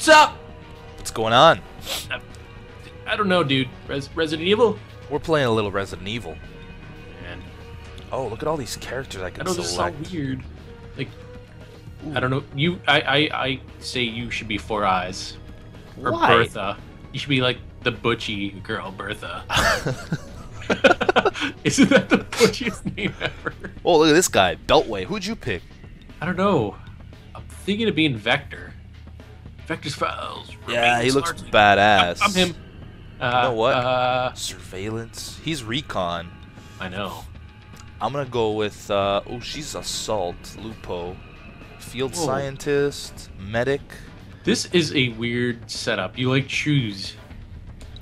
What's up? What's going on? I don't know, dude. Res Resident Evil? We're playing a little Resident Evil. Man, Oh, look at all these characters I I can know this is so select. weird. Like, I don't know. You, I, I, I say you should be Four Eyes or Why? Bertha. You should be like the butchy girl, Bertha. Isn't that the butchiest name ever? Oh, look at this guy, Beltway. Who'd you pick? I don't know. I'm thinking of being Vector. Vector's files. Yeah, he looks largely- badass. I'm him. Uh, know what? Uh, Surveillance. He's recon. I know. I'm gonna go with. Uh, oh, she's assault. Lupo. Field Whoa. scientist. Medic. This is a weird setup. You like choose.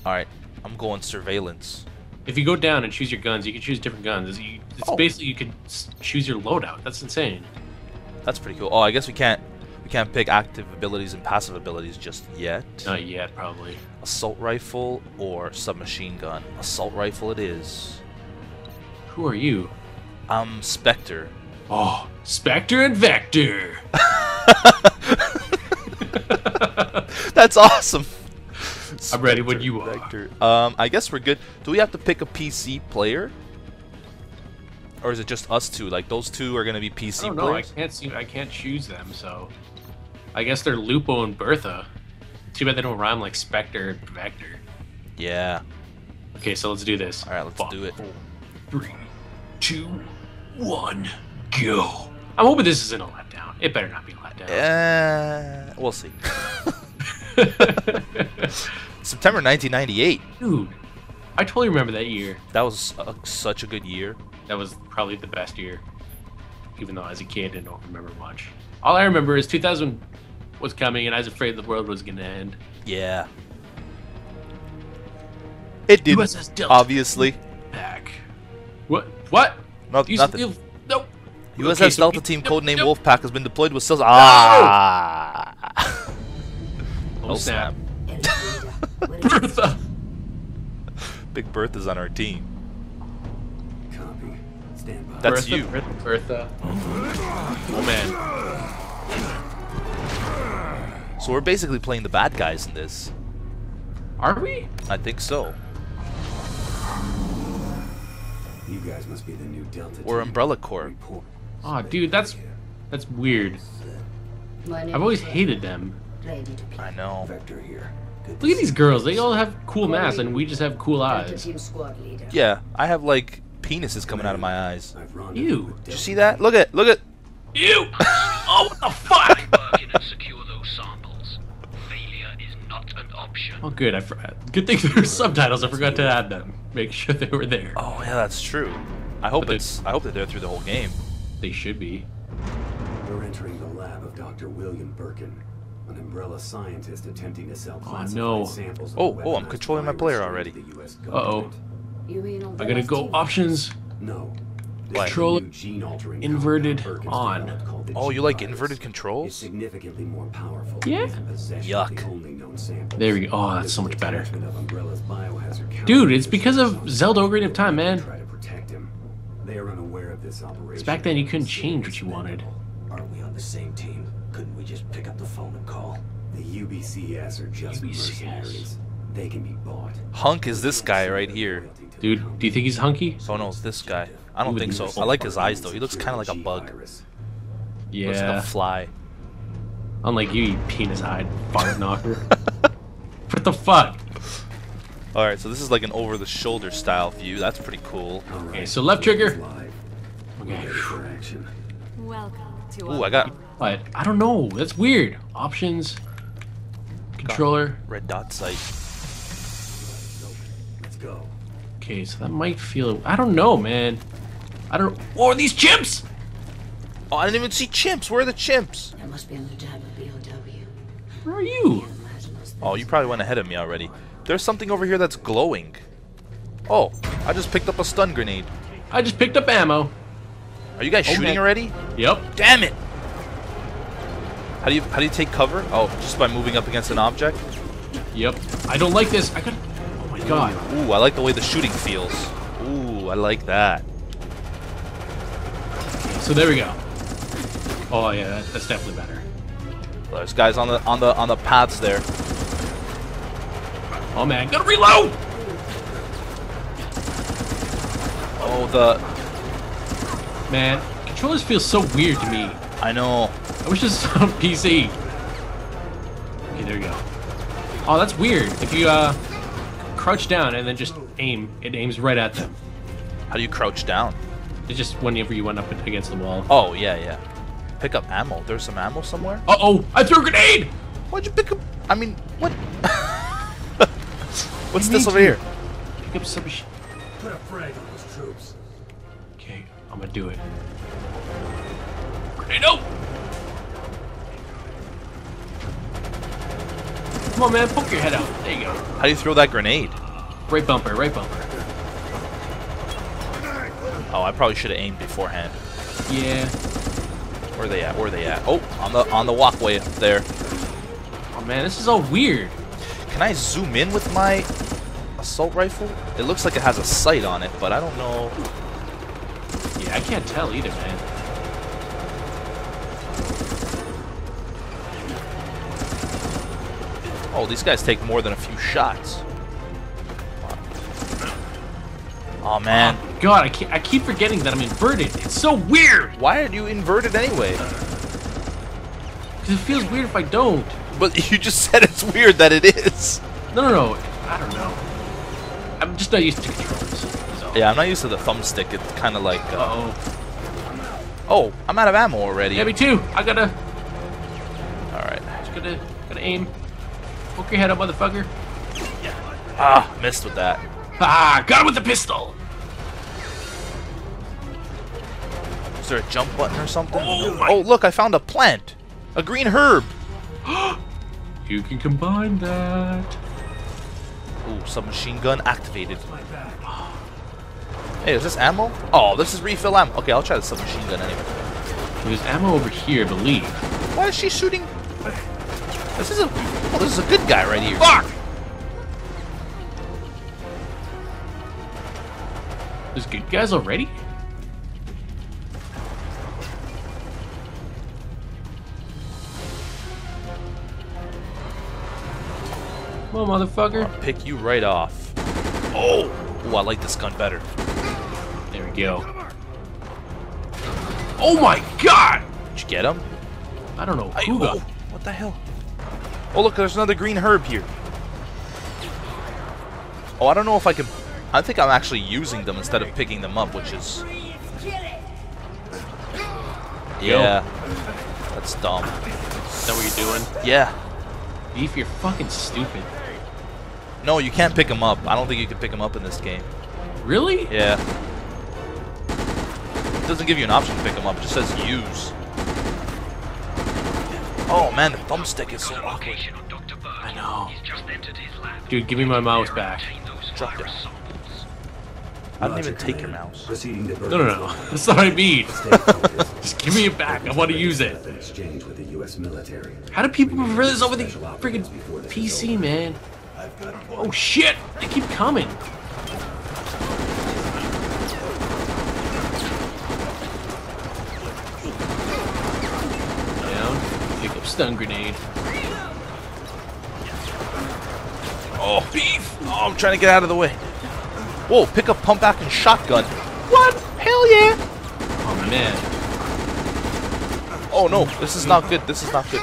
All right, I'm going surveillance. If you go down and choose your guns, you can choose different guns. It's Oh. basically you can choose your loadout. That's insane. That's pretty cool. Oh, I guess we can't. We can't pick active abilities and passive abilities just yet. Not yet, probably. Assault rifle or submachine gun. Assault rifle it is. Who are you? I'm Spectre. Oh, Spectre and Vector. That's awesome. I'm ready when Spectre, you are. Vector. Um, I guess we're good. Do we have to pick a PC player? Or is it just us two? Like those two are gonna be PC I don't know. I can't see. I can't choose them. So, I guess they're Lupo and Bertha. Too bad they don't rhyme like Spectre and Vector. Yeah. Okay, so let's do this. All right, let's Five, do it. four, Three, two, one, go. I'm hoping this isn't a letdown. It better not be a letdown. Yeah. We'll see. September 1998. Dude, I totally remember that year. That was uh, such a good year. That was probably the best year. Even though as a kid I don't remember much. All I remember is 2000 was coming and I was afraid the world was gonna end. Yeah. It did. USS Delta. Obviously. Back. What? What? No, You nothing. still- Nope. USS Okay, so Delta we- Team nope, codename nope. Wolfpack has been deployed with cells. Ah! Oh, snap. Bertha. Bertha. Big Bertha's on our team. Copy. Stand by. That's Bertha, you. Bertha, Bertha. Oh man. So we're basically playing the bad guys in this. Are we? I think so. You guys must be the new Delta We're. Umbrella Corps. Report. Oh, dude, that's that's weird. I've always hated them. Ready to play. I know. Vector here. Look at these girls. They all have cool masks, and we just have cool eyes. team squad leader. Yeah, I have like penises coming out of my eyes. I've Ew. Did you see that? Look at, look at. Ew! Oh, what the fuck? working and secure those samples. Failure is not an option. Oh, good. I forgot. Good thing there there's subtitles. I forgot to add them. Make sure they were there. Oh yeah, that's true. I hope But it's. I hope that they're through the whole game. They should be. We're entering the lab of Dr. William Birkin, an umbrella scientist attempting to sell oh, classified no. samples of Oh, a oh, I'm controlling my player already. the US Uh-oh. government. You mean I gotta go options. No. Control gene-altering inverted on. developed called the Oh, you like inverted controls? significantly more powerful. Yeah. and in possession of the Yuck. Only. There we go. Oh, that's This so much better. detachment of Umbrella's biohazard Dude, it's because of countermeasures Zelda Ocarina of Time, man. Try to protect him. They are unaware of this operation. back then you couldn't change what you wanted. Aren't we on the same team? Couldn't we just pick up the phone and call? The UBCS are just UBCS. mercenaries. They can be bought. Hunk is this guy right here. Dude, do you think he's hunky? So no, it's this guy. I don't think so. I like his eyes though. He looks kind of like a bug. Looks like a fly. Unlike you, you penis eyed fart knocker. what the fuck? All right, so this is like an over-the-shoulder style view. That's pretty cool. Okay, so left trigger. Live. Okay. Ready for action. Welcome to Ooh, I got But I don't know. That's weird. Options. Controller. red dot sight. Let's go. Okay, so that might feel. I don't know, man. I don't. Oh, are these chimps? Oh, I didn't even see chimps. Where are the chimps? That must be on the job of BOW. Where are you? Oh, you probably went ahead of me already. There's something over here that's glowing. Oh, I just picked up a stun grenade. I just picked up ammo. Are you guys Okay. shooting already? Yep. Damn it! How do you how do you take cover? Oh, just by moving up against an object. Yep. I don't like this. I got. Oh my god. Ooh, I like the way the shooting feels. Ooh, I like that. So there we go. Oh yeah, that's definitely better. There's guys on the on the on the paths there. Oh man, gotta reload! Oh, the Man, controllers feel so weird to me. I know. I wish this was on PC. Okay, there you go. Oh, that's weird. If you uh, crouch down and then just aim, it aims right at them. How do you crouch down? It's just whenever you went up against the wall. Oh yeah, yeah. Pick up ammo. There's some ammo somewhere. Uh oh! I threw a grenade! Why'd you pick up? I mean, what? What's this over here? Pick up some sh- Put a frag on those troops. Okay, I'm gonna do it. Grenade! No! Come on, man, poke your head out. There you go. How do you throw that grenade? Right bumper, right bumper. Oh, I probably should have aimed beforehand. Yeah. Where are they at? Where are they at? Oh, on the on the walkway up there. Oh man, this is all weird. Can I zoom in with my assault rifle? It looks like it has a sight on it, but I don't know. Yeah, I can't tell either, man. Oh, these guys take more than a few shots. Oh man, God, I, I keep forgetting that I'm inverted. It's so weird. why are you inverted anyway? Because it feels weird if I don't. But you just said it's weird that it is. No, no, no. I don't know. I'm just not used to controls. So. Yeah, I'm not used to the thumbstick. It's kind of like, uh, Uh-oh. oh, I'm out of ammo already. Yeah, me too. I gotta, All right. just gotta, gotta aim. Poke your head up, motherfucker. Yeah. Ah, missed with that. Ah, got him with the pistol. Is there a jump button or something? Oh oh, look, I found a plant. A green herb. You can combine that. Ooh, submachine gun activated. Hey, is this ammo? Oh, this is refill ammo. Okay, I'll try the submachine gun anyway. There's ammo over here, I believe. Why is she shooting? This is a oh, this is a good guy right here. Fuck! There's good guys already? Come on, motherfucker. I'll pick you right off. Oh, Oh, I like this gun better. There we go. Oh my god! Did you get him? I don't know I- got. oh, what the hell? Oh, look, there's another green herb here. Oh, I don't know if I can. I think I'm actually using them instead of picking them up, which is. Yeah. That's dumb. Is that what you're doing? Yeah. Beef, you're fucking stupid. No, you can't pick them up. I don't think you can pick them up in this game. Really? Yeah. It doesn't give you an option to pick them up. It just says use. Oh man, the thumbstick is so awkward. location on Dr. Berg. I know. He's just entered his lab. Dude, give me my mouse back. Drop it. I didn't even take your mouse. Proceeding No, no, no. That's not what I mean. Just give me it back. I want to use it. In exchange with the U.S. military. How do people We prefer this need over the freaking operatives before PC, over. man? Oh shit! They keep coming. Down. Pick up stun grenade. Oh, beef! Oh, I'm trying to get out of the way. Whoa, pick up pump action shotgun. What? Hell yeah! Oh man. Oh no, this is not good. This is not good.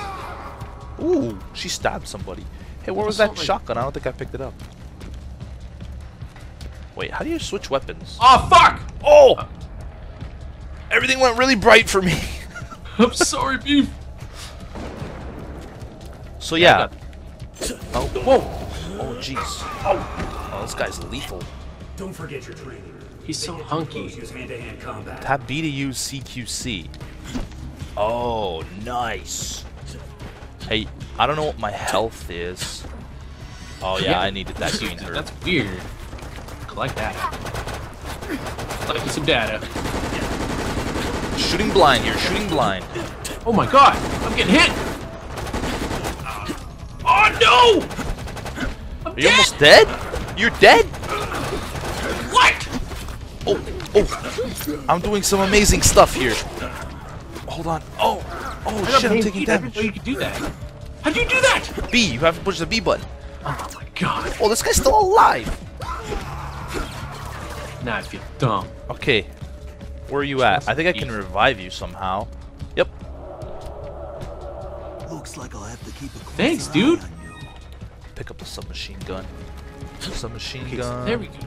Ooh, she stabbed somebody. Hey, where was that shotgun? I don't think I picked it up. Wait, how do you switch weapons? Oh fuck! Oh! Everything went really bright for me. I'm sorry, beef. So Yeah, yeah. Oh, whoa. Oh, jeez. Oh. oh, this guy's lethal. Don't forget your training. He's so They get too hunky. close, Use hand-to-hand combat. Tab B to use CQC. Oh, nice. Hey, I don't know what my health is. Oh yeah, I needed that green herb. That's weird. Collect data. Collecting some data. Shooting blind here, shooting blind. Oh my god! I'm getting hit! Oh no! I'm Are you dead! almost dead? You're dead? What? Oh, oh. I'm doing some amazing stuff here. Hold on. Oh. Oh I got shit, I'm pain taking feet. I didn't damage. know you could do that. How'd you do that? B, you have to push the B button. Oh my god. Oh, this guy's still alive. Now I feel dumb. Okay. Where are you at? I think I can revive you somehow. Yep. Looks like I'll have to keep a close Thanks, eye dude. on you. Pick up the submachine gun. Submachine gun. There we go.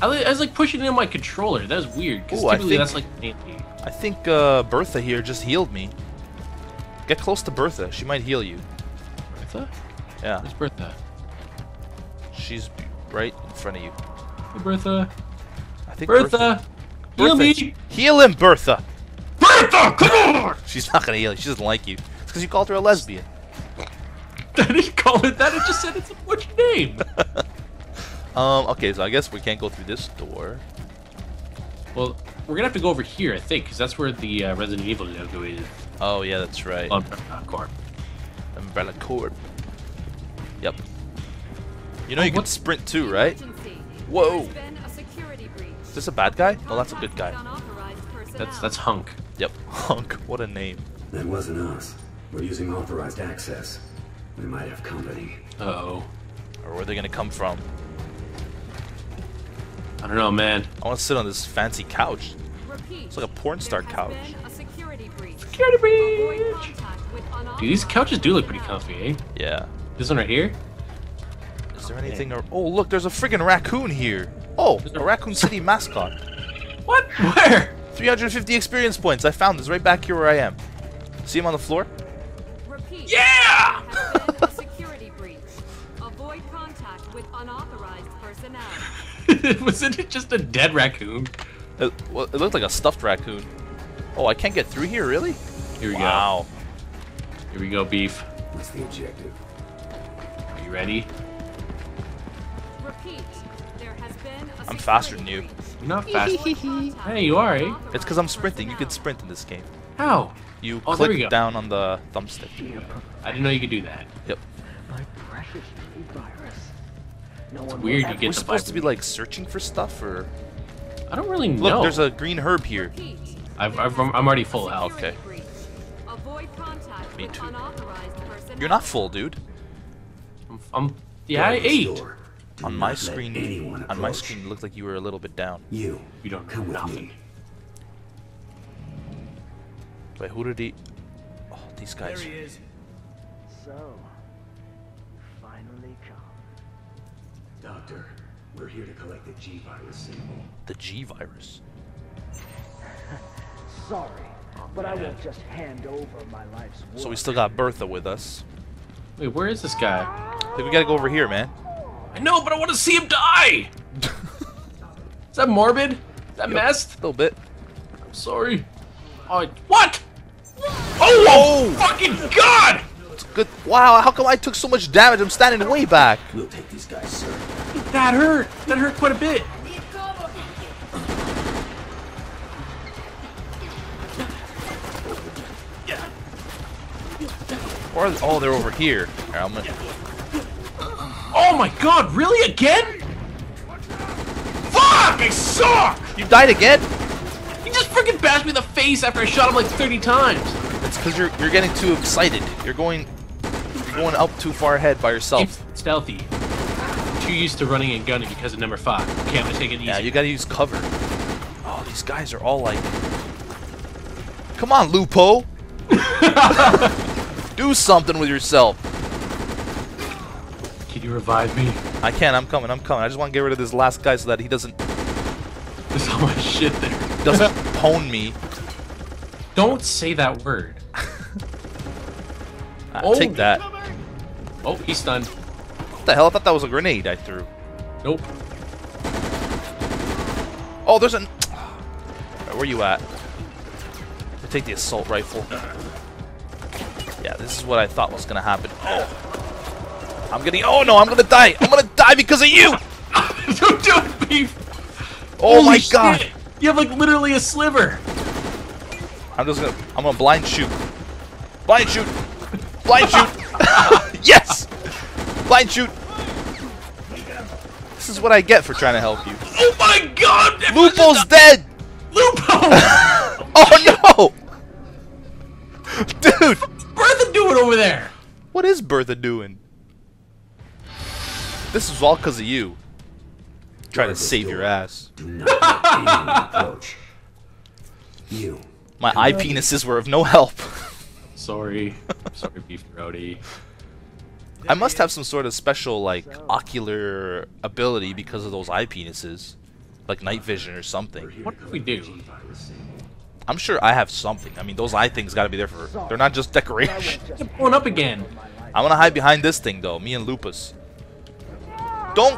I, I was like pushing it in my controller. That was weird because I typically think- that's like mainly. I think uh, Bertha here just healed me. Get close to Bertha. She might heal you. Bertha? Yeah, Where's Bertha? she's right in front of you. Hey, Bertha. I think Bertha. Heal Bertha, me. Heal him, Bertha. Bertha, come on. She's not gonna heal you. She doesn't like you. It's because you called her a lesbian. I didn't call it that. It just said it's what's your name. Um. Okay, so I guess we can't go through this door. well, we're gonna have to go over here, I think, because that's where the uh, Resident Evil logo is. Oh yeah, that's right. On uh, Corp. Umbrella Corp. Yep. You know Oh, you can sprint too, right? Whoa. There's been a security breach. Is this a bad guy? Oh, that's a good guy. That's that's Hunk. Yep. Hunk. What a name. That wasn't us. We're using authorized access. We might have company. Uh oh. Or where are they gonna come from? I don't know, man. I want to sit on this fancy couch. It's like a porn star couch. been security breach. Security breach. Dude, these couches do look pretty comfy, eh? Yeah. This one right here. Is there anything? Ar- oh, look, there's a friggin' raccoon here. Oh, a Raccoon City mascot. What? Where? 350 experience points. I found this right back here where I am. See him on the floor? Repeat. Yeah! There has been a security breach. Avoid contact with unauthorized personnel. Wasn't it just a dead raccoon? It, well, it looked like a stuffed raccoon. Oh, I can't get through here, really? Here we Wow. go. Here we go, beef. What's the objective? Are you ready? Repeat. There has been a I'm faster than you. You're not fast. Hey, you are, eh? It's because I'm sprinting. You can sprint in this game. How? You Oh, click down on the thumbstick. I didn't know you could do that. Yep. My precious new virus. No one weird you get We're the supposed to be like searching for stuff, or I don't really know. look, there's a green herb here. I've, There I've, has I'm already full a health. Okay. Avoid contact Me too. unauthorized. You're not full, dude. I'm, I'm yeah, I ate. door. Do On my screen, anyone on my screen, it looked like you were a little bit down. You. You don't know come with nothing. me. Wait, who did he? Oh, these guys. is. So, Doctor, we're here to collect the G virus sample. The G virus. Sorry, oh, but I won't just hand over my life's work. So we still got Bertha with us. Wait, where is this guy? I think we gotta go over here, man. I know, but I want to see him die. is that morbid? Is that messed? A little bit. I'm sorry. Oh, what? Oh, oh, fucking god! It's good. Wow, how come I took so much damage? I'm standing way back. We'll take these guys, sir. That hurt. That hurt quite a bit. Or oh, they're over here. Here, I'm gonna- Oh my god, really again? Fuck, I suck! You died again? He just freaking bashed me in the face after I shot him like 30 times. It's because you're you're getting too excited. You're going you're going up too far ahead by yourself. It's stealthy. Too used to running and gunning because of number five. Okay, I'm gonna take it easy. Yeah, you gotta use cover. Oh, these guys are all like. Come on, Lupo. Do something with yourself. Can you revive me? I can. I'm coming. I'm coming. I just want to get rid of this last guy so that he doesn't There's so much shit there. doesn't pwn me. Don't say that word. Oh. Take that. Oh, he's stunned. What the hell? I thought that was a grenade I threw. Nope. Oh, there's an. Where you at? I'll take the assault rifle. Yeah, this is what I thought was gonna happen. Oh, I'm getting. Oh no, I'm gonna die. I'm gonna die because of you. Don't do it, beef. Oh Holy my god. You have like literally a sliver. I'm just gonna. I'm gonna blind shoot. Blind shoot. Blind shoot. yes. Blind shoot. This is what I get for trying to help you. Oh my god! Lupo's dead. Lupo! Oh no. Dude! Bertha doing over there? What is Bertha doing? This is all because of you. Trying to save your ass. Do not approach. You. My eye penises were of no help. Sorry. Sorry, Beef Rowdy. I must have some sort of special, like, ocular ability because of those eye penises. Like night vision or something. What do we do? I'm sure I have something. I mean, those eye things gotta be there for. They're not just decoration. Blowing up again. I'm gonna hide behind this thing, though. Me and Lupus. Don't.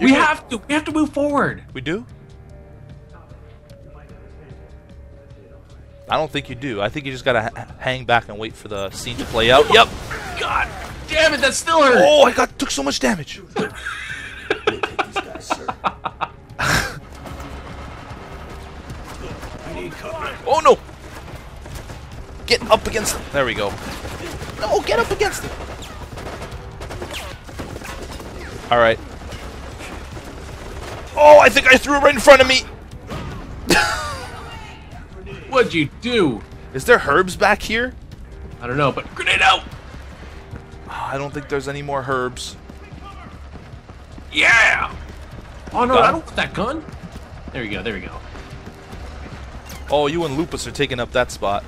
we You're gonna- have to. We have to move forward. We do? I don't think you do. I think you just gotta hang back and wait for the scene to play out. Yep. God damn it, that still hurt. Oh, I got took so much damage. We'll take these guys, sir. I need cover. Oh no! Get up against it. There we go. No, get up against it. All right. Oh, I think I threw it right in front of me. What'd you do? Is there herbs back here? I don't know, but grenade out. I don't think there's any more herbs. Yeah. Oh no, Gun? I don't want that gun. There we go. There we go. Oh, you and Lupus are taking up that spot.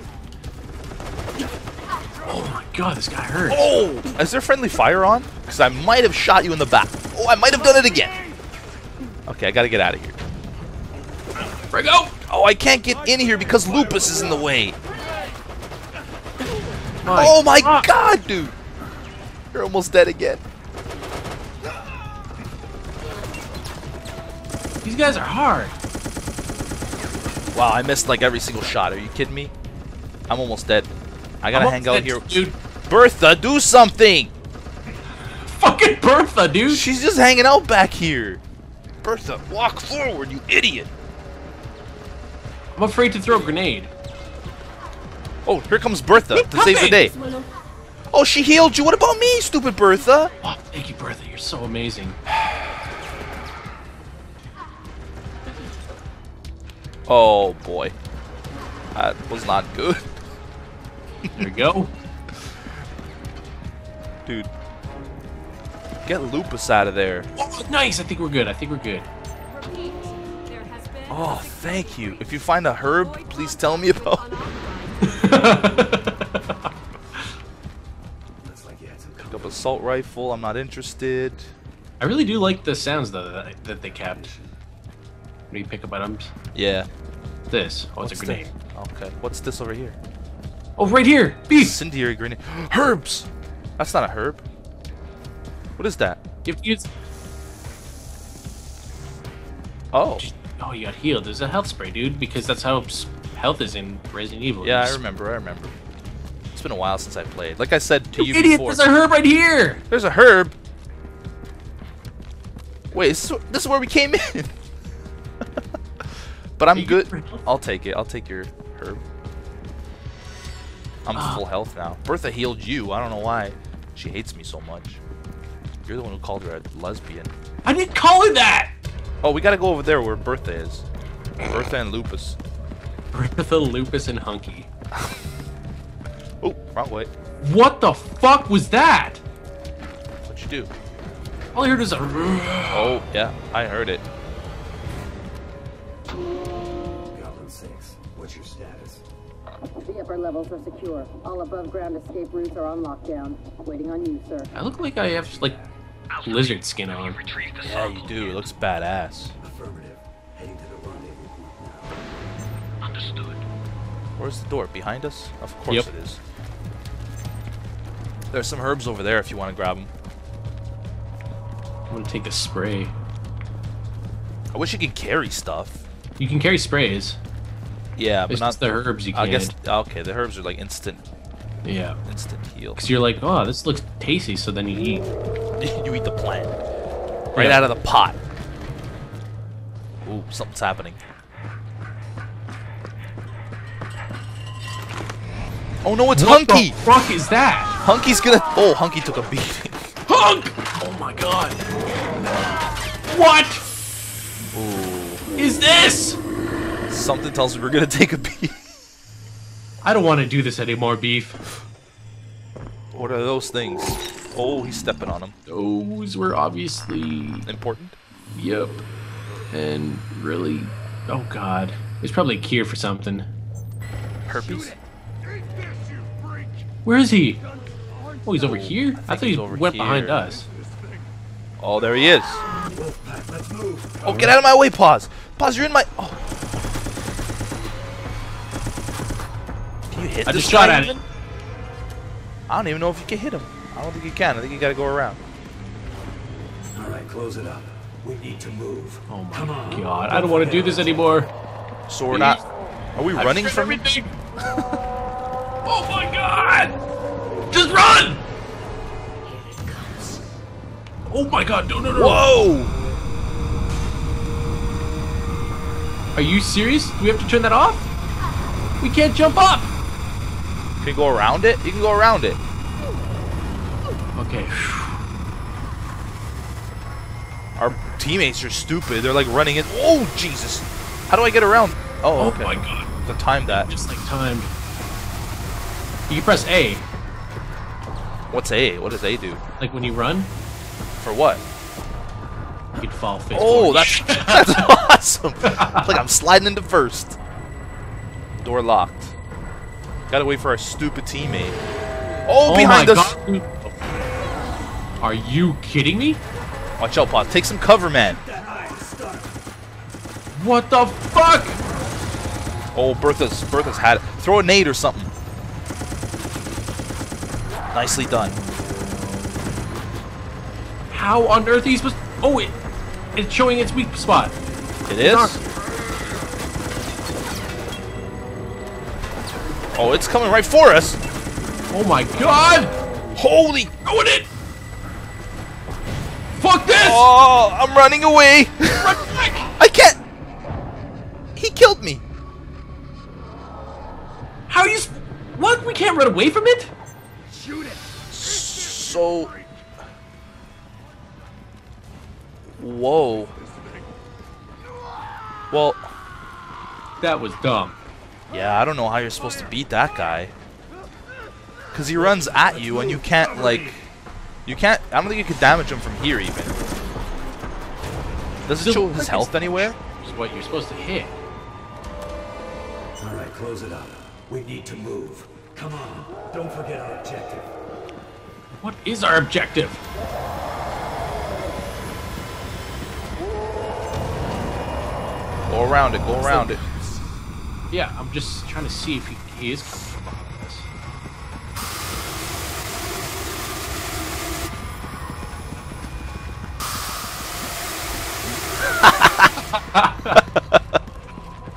Oh my god, this guy hurts. Oh! Is there friendly fire on? Because I might have shot you in the back. Oh, I might have done it again. Okay, I gotta get out of here. Bring out. Oh, I can't get in here because Lupus is in the way. My oh my God. god, dude! You're almost dead again. These guys are hard. Wow, I missed like every single shot. Are you kidding me? I'm almost dead. I gotta I'm hang out upset, here. dude. Bertha, do something! Fucking Bertha, dude. She's just hanging out back here. Bertha, walk forward, you idiot! I'm afraid to throw a grenade. Oh, here comes Bertha to save the day. Oh, she healed you. What about me, stupid Bertha? Oh, thank you, Bertha. You're so amazing. Oh boy, that was not good, There we go. dude. Get Lupus out of there. Oh, nice. I think we're good. I think we're good. Repeat. There has been Oh, thank you. If you find a herb, please tell me about. assault rifle. I'm not interested. I really do like the sounds though that, that they kept. When you pick up items. Yeah. This. Oh, it's What's a grenade. Okay. What's this over here? Oh, right here. Beef. Incendiary grenade. Herbs. That's not a herb. What is that? You use. Oh. Oh, you got healed. There's a health spray, dude, because that's how health is in Resident Evil. Yeah, I remember. I remember. It's been a while since I played. Like I said to You you idiot! before. There's a herb right here. There's a herb. Wait, this is, this is where we came in. but I'm good. get your health? I'll take it. I'll take your herb. I'm Ah. full health now. Bertha healed you. I don't know why. She hates me so much. You're the one who called her a lesbian. I didn't call her that. Oh, we gotta go over there where Bertha is. Bertha and Lupus. Bertha, Lupus, and Hunky. Wrong. What the fuck was that? What'd you do? All I heard was a. Oh, yeah, I heard it. Goblin 6, what's your status? The upper levels are secure. All above ground escape routes are on lockdown. Waiting on you, sir. I look like I have like lizard skin on. retrieved the Yeah, you do. It looks badass. Affirmative. Heading to the rendezvous now. Understood. Where's the door? Behind us? Of course Yep. it is. There's some herbs over there if you want to grab them. I'm gonna take a spray. I wish you could carry stuff. You can carry sprays. Yeah, but It's not the herbs you can't. I guess ah, okay. The herbs are like instant, Yeah. instant heal. Because you're like, oh, this looks tasty, so then you eat. you eat the plant right Yeah. out of the pot. Ooh, something's happening. Oh no, it's What Hunky. the fuck is that? Hunky's gonna. Oh, Hunky took a beating. Hunk! Oh my god. What Ooh, is this? something tells me we're gonna take a beat. I don't want to do this anymore, Beef. What are those things? Oh, he's stepping on them. Those were obviously... Important? Yep. And really... Oh god. There's probably a cure for something. Herpes? Where is he? Oh, he's over here? I, thought he he's over went behind us. Oh, there he is. Oh, get out of my way, Pause. Pause, you're in my... Oh. Can you hit I this just shot guy at it. I don't even know if you can hit him. I don't think you can. I think you gotta go around. All right, close it up. We need to move. Oh my Come on. god. I don't want to do this anymore. So we're not... Are we I've running from... everything. oh my god! Just run! Oh my god, no, no, no. Whoa! Are you serious? Do we have to turn that off? We can't jump up! Can you go around it? You can go around it. Okay. Our teammates are stupid. They're like running in. Oh, Jesus. How do I get around? Oh, Oh okay. my god. To time that. Just like timed. You can press A, What's A? What does A do? like when you run, For what? you can fall face Oh, that's that's awesome. It's like I'm sliding into first. Door locked. Gotta wait for our stupid teammate. Oh, Oh behind us! God. Are you kidding me? Watch out, Pause. Take some cover, man. What the fuck? Oh, Bertha's Bertha's had it. Throw a nade or something. Nicely done. How on earth are you supposed? Oh, it, it's showing its weak spot. It is. Oh, it's coming right for us. Oh my god! Holy! Going in! Fuck this! Oh, I'm running away. Run back! I can't. He killed me. How are you? What? We can't run away from it. Shoot it? So. Whoa. Well, That was dumb. yeah, I don't know how you're supposed to beat that guy. Because he runs at you and you can't, like. You can't. I don't think you could damage him from here, even. Does it So, show like his health said- anywhere? Is what you're supposed to hit. All right, close it up. We need to move. Come on. Don't forget our objective. What is our objective? Go around it, go around it. Yeah, I'm just trying to see if he, he is coming from behind us.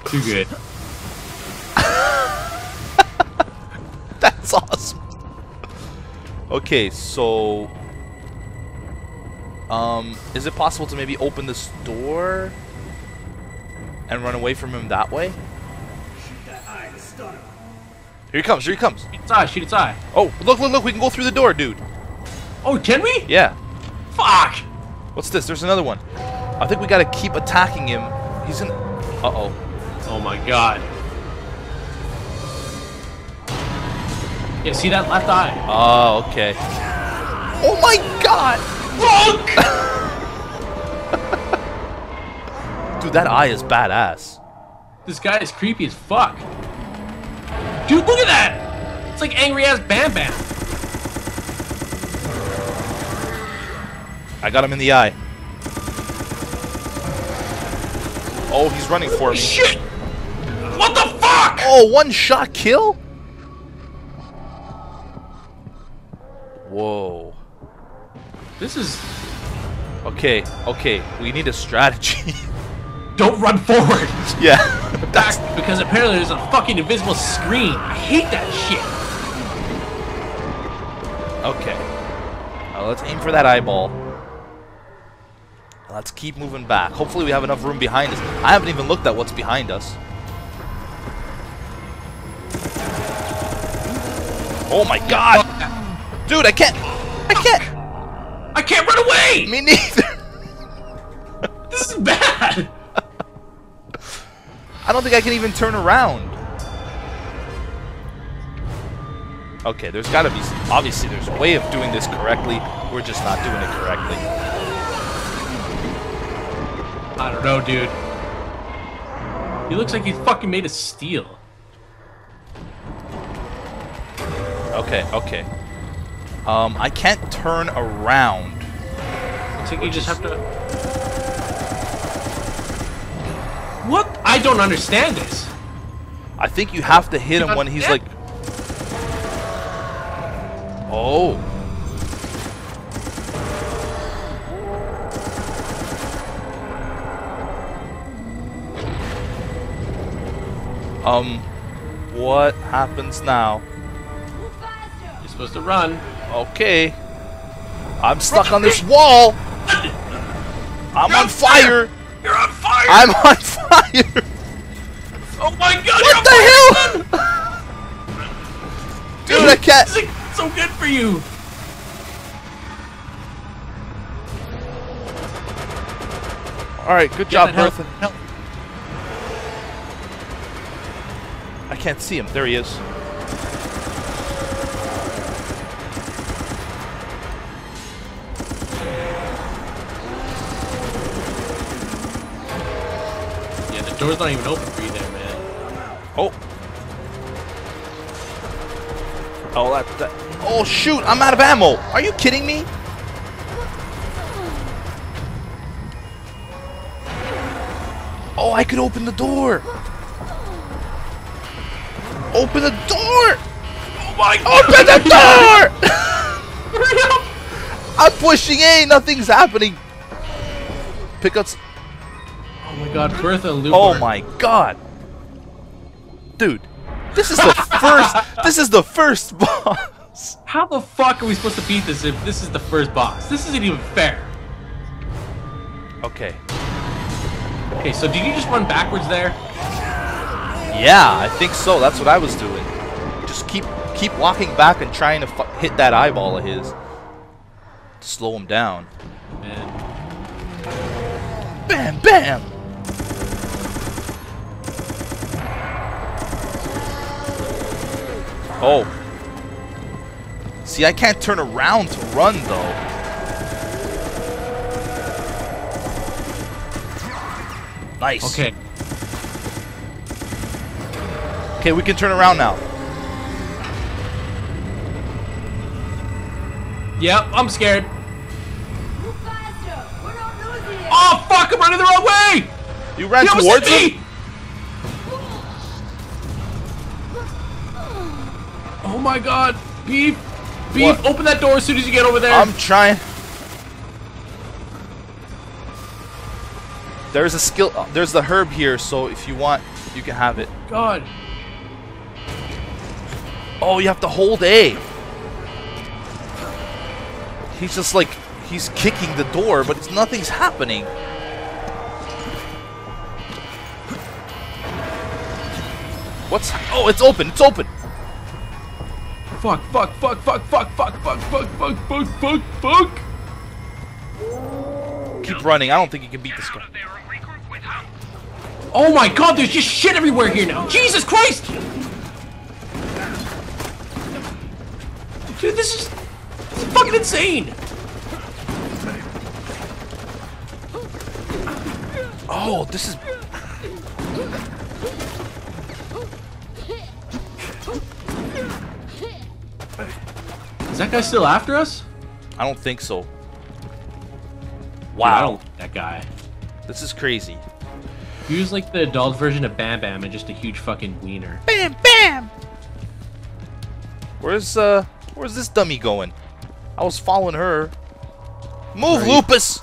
Too good. That's awesome. Okay, so um is it possible to maybe open this door and run away from him that way? Here he comes, here he comes. Shoot its eye, shoot its eye. Oh, look, look, look, we can go through the door, dude. Oh, can we? Yeah. Fuck! What's this? There's another one. I think we gotta keep attacking him. He's in Uh-oh. Oh my god. Yeah, see that left eye? Oh, okay. Oh my god! Dude, that eye is badass. This guy is creepy as fuck. Dude, look at that! It's like angry ass Bam Bam. I got him in the eye. Oh, he's running for me. Shit! What the fuck? Oh, one shot kill? Whoa. This is. Okay, okay, we need a strategy. Don't run forward! yeah. Back, because apparently there's a fucking invisible screen. I hate that shit. Okay. Now let's aim for that eyeball. Let's keep moving back. Hopefully we have enough room behind us. I haven't even looked at what's behind us. Oh my god! Dude, I can't! I can't! I can't run away! Me neither! I don't think I can even turn around. Okay, there's gotta be, obviously there's a way of doing this correctly. We're just not doing it correctly. I don't know, dude. He looks like he's fucking made of steel. Okay, okay. Um, I can't turn around. Looks like you just have to. What? I don't understand this. I think you have to hit him when he's like... Oh. Um, what happens now? You're supposed to run. Okay. I'm stuck on this wall. I'm on fire. You're on fire! I'm on fire. oh my god! What the hell? Dude, I can't. This is so good for you. All right, good job, that help- Bertha. help. I can't see him. There he is. Door's not even open for you there, man. Oh. Oh, that, that. Oh, shoot. I'm out of ammo. Are you kidding me? Oh, I could open the door. Open the door. Oh my god! Open the door. I'm pushing A. Nothing's happening. Pick up. S- Oh my god, Bertha Lupart. Oh my god. Dude, this is the first. This is the first boss. How the fuck are we supposed to beat this if this is the first boss? This isn't even fair. Okay. Okay, so did you just run backwards there? Yeah, I think so. That's what I was doing. Just keep keep walking back and trying to hit that eyeball of his to slow him down. Man. Bam, bam. Oh. See, I can't turn around to run though. Nice. Okay. Okay, we can turn around now. Yep, I'm scared. Oh fuck, I'm running the wrong way! You ran He towards hit him? me! My god, Beef! Beef, What? open that door as soon as you get over there. I'm trying. There's a skill. uh, There's the herb here, so if you want, you can have it. God. Oh, you have to hold A. He's just like he's kicking the door, but it's, nothing's happening. What's? Oh, it's open. It's open. Fuck, fuck, fuck, fuck, fuck, fuck, fuck, fuck, fuck, fuck, fuck, fuck. Keep running. I don't think you can beat this guy. Oh my god, there's just shit everywhere here now. Jesus Christ! Dude, this is, this is fucking insane. Oh, this is. Is that guy still after us? I don't think so. Dude, I Wow, don't like that guy. this is crazy. He was like the adult version of Bam Bam and just a huge fucking wiener. Bam, bam. Where's uh, where's this dummy going? I was following her. Move, are Lupus.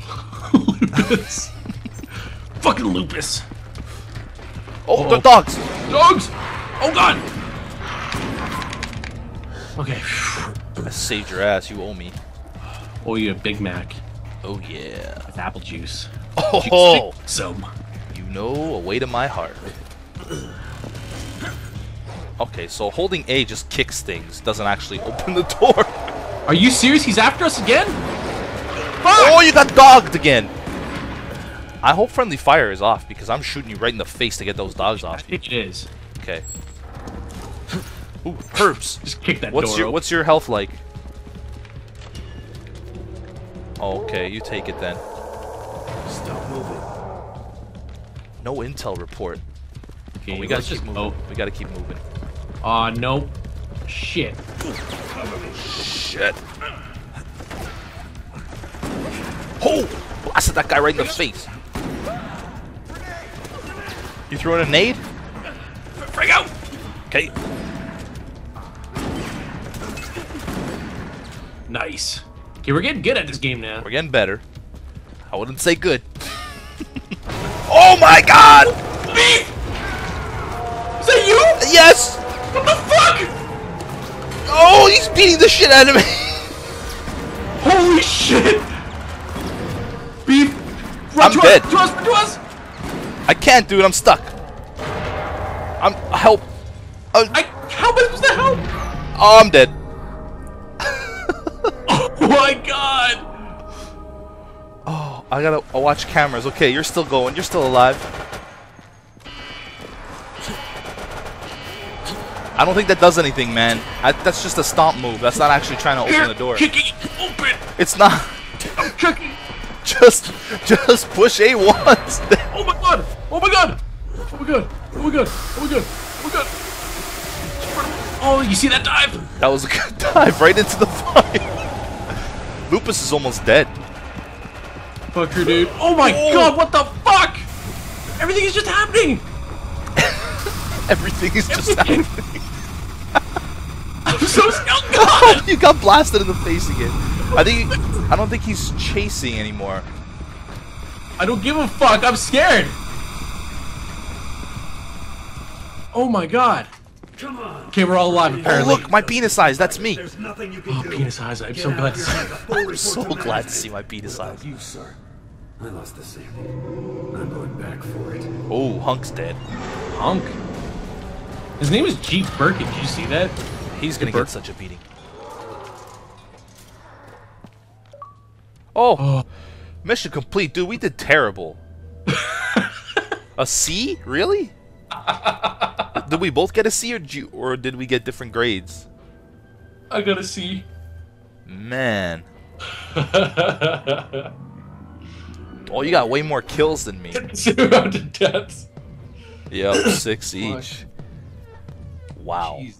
lupus. fucking lupus. Oh, Uh-oh. the dogs. Dogs! Oh god! Okay. I saved your ass. You owe me. Oh, you a Big Mac Oh yeah. with apple juice. Oh, Some. you know a way to my heart. Okay, so holding A just kicks things, doesn't actually open the door. Are you serious? He's after us again? Oh, you got dogged again. I hope friendly fire is off because I'm shooting you right in the face to get those dogs off you. it is. Okay. Ooh, herbs. Just kick that What's door your open. What's your health like? Oh, okay, you take it then. Stop moving. No intel report. Okay, we gotta keep just moving. oh, We gotta keep moving. Uh, Aw, no. Shit. Shit. Oh! Blasted that guy right in the face. You throwing a nade? Frag out! Okay. Nice. Okay, we're getting good at this game now. We're getting better. I wouldn't say good. oh my god! Beef! Is that you? Yes! What the fuck? Oh, he's beating the shit out of me! Holy shit! Beef! Run I'm to dead. Us, to us, to us! I can't, dude. I'm stuck. I'm help. Uh, I, how supposed to help? oh, I'm dead. I gotta watch cameras. Okay, you're still going. You're still alive. I don't think that does anything, man. I, that's just a stomp move. That's not actually trying to open the door. It open! It's not. Kicking! Just, just push A once. Oh my god! Oh my god! Oh my god! Oh my god! Oh my god! Oh my god! Oh, you see that dive? That was a good dive right into the fire. Lupus is almost dead. Fucker, dude. Oh my Oh. god, what the fuck? Everything is just happening! Everything is just Everything. happening. I'm so scared. Oh god! you got blasted in the face again. I think. I don't think he's chasing anymore. I don't give a fuck. I'm scared. Oh my god. Come on. Okay, we're all alive Oh apparently. look, my penis size. That's me. There's nothing you can Oh, do. penis eyes. I'm Get so glad to see. and have a full report So glad to see my penis size. You, sir. I lost the sample. I'm going back for it. Oh, Hunk's dead. Hunk. His name is Jeep Birkin. Did you see that? He's gonna get such a beating. Oh. oh, mission complete, dude. We did terrible. a C? Really? did we both get a C, or did, you, or did we get different grades? I gotta see. Man. Oh, you got way more kills than me. Zero to deaths. Yep, six each. Wow. Jeez.